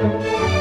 Música